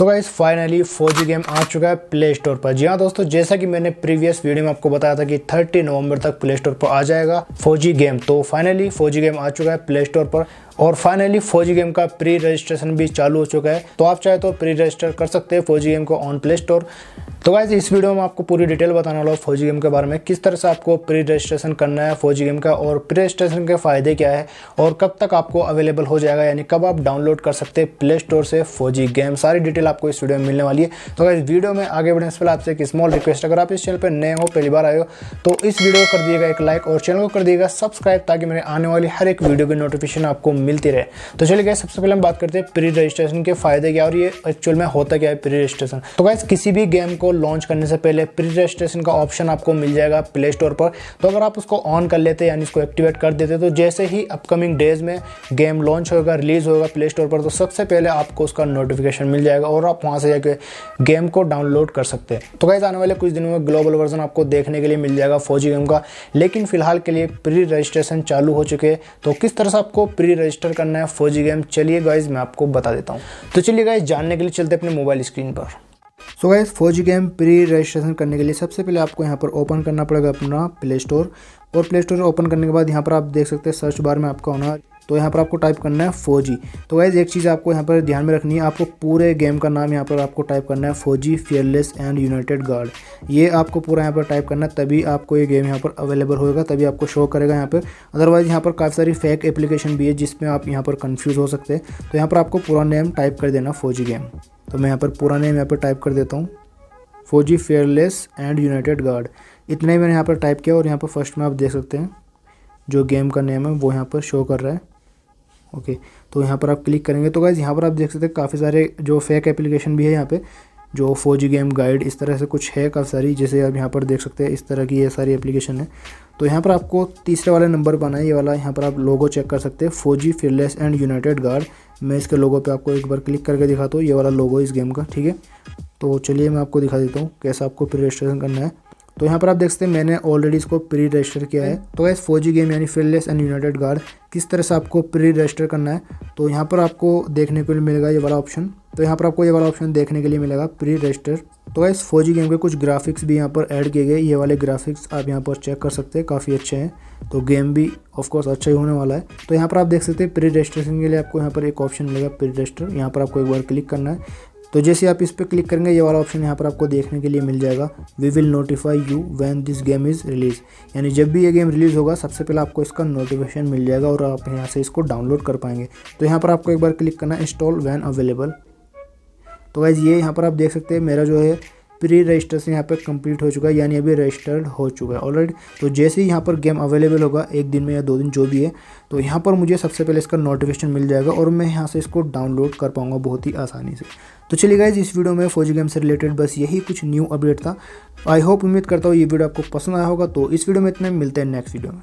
So guys finally Fauji game आ चुका है play store पर। जी हाँ दोस्तों, जैसा कि मैंने प्रीवियस वीडियो में आपको बताया था कि 30 नवंबर तक प्ले स्टोर पर आ जाएगा फौजी गेम तो फाइनली फौजी गेम आ चुका है प्ले स्टोर पर। और फाइनली फौजी गेम का प्री रजिस्ट्रेशन भी चालू हो चुका है। तो आप चाहे तो प्री रजिस्टर कर सकते हैं फौजी गेम को ऑन प्ले स्टोर तो गाइज़ इस वीडियो में आपको पूरी डिटेल बताने वाला हूँ फौजी गेम के बारे में, किस तरह से आपको प्री रजिस्ट्रेशन करना है फौजी गेम का और प्री रजिस्ट्रेशन के फ़ायदे क्या है और कब तक आपको अवेलेबल हो जाएगा, यानी कब आप डाउनलोड कर सकते हैं प्ले स्टोर से फौजी गेम सारी डिटेल आपको इस वीडियो में मिलने वाली है। तो गाइज़ वीडियो में आगे बढ़ने से पहले आपसे एक स्मॉल रिक्वेस्ट अगर आप इस चैनल पर नए हो, पहली बार आए हो तो इस वीडियो को कर दिएगा एक लाइक और चैनल को कर दिएगा सब्सक्राइब ताकि मेरे आने वाली हर एक वीडियो की नोटिफिकेशन आपको मिलती रहे। तो चलिए गए सबसे पहले हम बात करते हैं प्री रजिस्ट्रेशन के फ़ायदे क्या और ये एक्चुअल में होता क्या है प्री रजिस्ट्रेशन तो गाइज़ किसी भी गेम को लॉन्च करने से पहले प्री रजिस्ट्रेशन का ऑप्शन आपको मिल जाएगा प्ले स्टोर पर। तो अगर आप उसको ऑन कर लेते, यानी इसको एक्टिवेट कर देते तो जैसे ही अपकमिंग डेज़ में गेम लॉन्च होगा रिलीज़ होगा प्ले स्टोर पर तो सबसे पहले आपको उसका नोटिफिकेशन मिल जाएगा और आप वहाँ से जाके गेम को डाउनलोड कर सकते हैं। तो गाइज़ आने वाले कुछ दिनों में ग्लोबल वर्जन आपको देखने के लिए मिल जाएगा फौजी गेम का। लेकिन फ़िलहाल के लिए प्री रजिस्ट्रेशन चालू हो चुके हैं। तो किस तरह से आपको प्री रजिस्टर करना है फौजी गेम। चलिए गाइज़ मैं आपको बता देता हूँ। तो चलिए गाइज़ जानने के लिए चलते अपने मोबाइल स्क्रीन पर। So guys Fauji game pre registration करने के लिए सबसे पहले आपको यहाँ पर ओपन करना पड़ेगा अपना प्ले स्टोर और प्ले स्टोर ओपन करने के बाद यहाँ पर आप देख सकते हैं सर्च बार में आपका होना तो यहाँ पर आपको टाइप करना है फौजी तो गाइज़ एक चीज़ आपको यहाँ पर ध्यान में रखनी है आपको पूरे गेम का नाम यहाँ पर आपको टाइप करना है फौजी फियरलेस एंड यूनाइटेड गार्ड ये आपको पूरा यहाँ पर टाइप करना है तभी आपको ये गेम यहाँ पर अवेलेबल होगा तभी आपको शो करेगा यहाँ पर अदरवाइज़ यहाँ पर काफ़ी सारी फेक एप्लीकेशन भी है जिसमें आप यहाँ पर कन्फ्यूज़ हो सकते हैं तो यहाँ पर आपको पूरा नेम टाइप कर देना फौजी गेम तो मैं यहाँ पर पूरा नेम यहाँ पर टाइप कर देता हूँ फौजी फेयरलेस एंड यूनाइटेड गार्ड इतना ही मैंने यहाँ पर टाइप किया और यहाँ पर फ़र्स्ट में आप देख सकते हैं जो गेम का नेम है, वो यहाँ पर शो कर रहा है। ओके तो यहाँ पर आप क्लिक करेंगे तो गाइज़ यहाँ पर आप देख सकते हैं काफ़ी सारे जो फेक एप्लीकेशन भी है यहाँ पे, जो फौजी गेम गाइड इस तरह से कुछ है काफ़ी सारी, जैसे आप यहाँ पर देख सकते हैं इस तरह की ये सारी एप्लीकेशन है। तो यहाँ पर आपको तीसरे वाले नंबर पर आना है, ये वाला यहाँ पर आप लोगो चेक कर सकते हैं फौजी फिरलेस एंड यूनाइटेड गार्ड मैं इसके लोगो पे आपको एक बार क्लिक करके दिखाता हूँ, ये वाला लोगो इस गेम का, ठीक है? तो चलिए मैं आपको दिखा देता हूँ कैसा आपको प्री रजिस्ट्रेशन करना है। तो यहाँ पर आप देख सकते हैं, मैंने ऑलरेडी इसको प्री रजिस्टर किया है। तो गैस फौजी गेम यानी फिरलेस एंड यूनाइटेड गार्ड किस तरह से आपको प्री रजिस्टर करना है? तो यहाँ पर आपको देखने को मिलेगा ये वाला ऑप्शन तो यहाँ पर आपको ये वाला ऑप्शन देखने के लिए मिलेगा प्री रजिस्टर तो गैस फौजी गेम के कुछ ग्राफिक्स भी यहाँ पर ऐड किए गए। ये वाले ग्राफिक्स आप यहाँ पर चेक कर सकते हैं, काफ़ी अच्छे हैं। तो गेम भी ऑफकोर्स अच्छा ही होने वाला है। तो यहाँ पर आप देख सकते हैं प्री रजिस्ट्रेशन के लिए आपको यहाँ पर एक ऑप्शन मिलेगा प्री रजिस्टर यहाँ पर आपको एक बार क्लिक करना है। तो जैसे आप इस पर क्लिक करेंगे, ये वाला ऑप्शन यहाँ पर आपको देखने के लिए मिल जाएगा। We will notify you when this game is release यानी जब भी ये गेम रिलीज़ होगा, सबसे पहले आपको इसका नोटिफिकेशन मिल जाएगा और आप यहाँ से इसको डाउनलोड कर पाएँगे। तो यहाँ पर आपको एक बार क्लिक करना इंस्टॉल वैन अवेलेबल तो वैज़ ये यहाँ पर आप देख सकते हैं, मेरा जो है प्री रजिस्ट्रेशन यहाँ पर कंप्लीट हो चुका है, यानी अभी रजिस्टर्ड हो चुका है। ऑलरेडी तो जैसे ही यहाँ पर गेम अवेलेबल होगा, एक दिन में या दो दिन जो भी है तो यहाँ पर मुझे सबसे पहले इसका नोटिफिकेशन मिल जाएगा और मैं यहाँ से इसको डाउनलोड कर पाऊँगा बहुत ही आसानी से। तो चलिए गाइज़ इस वीडियो में फौजी गेम से रिलेटेड बस यही कुछ न्यू अपडेट था। आई होप उम्मीद करता हूँ ये वीडियो आपको पसंद आया होगा तो इस वीडियो में इतने मिलते हैं नेक्स्ट वीडियो में।